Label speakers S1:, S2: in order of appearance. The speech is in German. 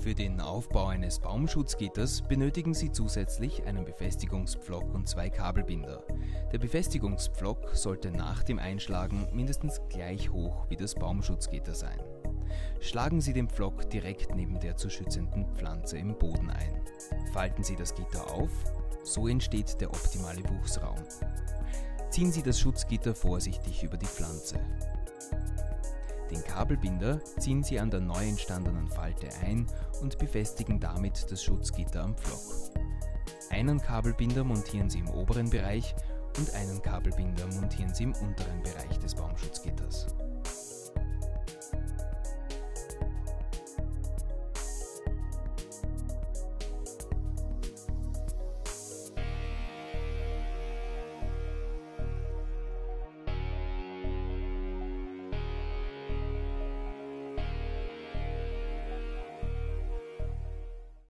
S1: Für den Aufbau eines Baumschutzgitters benötigen Sie zusätzlich einen Befestigungspflock und zwei Kabelbinder. Der Befestigungspflock sollte nach dem Einschlagen mindestens gleich hoch wie das Baumschutzgitter sein. Schlagen Sie den Pflock direkt neben der zu schützenden Pflanze im Boden ein. Falten Sie das Gitter auf, so entsteht der optimale Wuchsraum. Ziehen Sie das Schutzgitter vorsichtig über die Pflanze. Den Kabelbinder ziehen Sie an der neu entstandenen Falte ein und befestigen damit das Schutzgitter am Pflock. Einen Kabelbinder montieren Sie im oberen Bereich und einen Kabelbinder montieren Sie im unteren Bereich des Baumschutzgitters.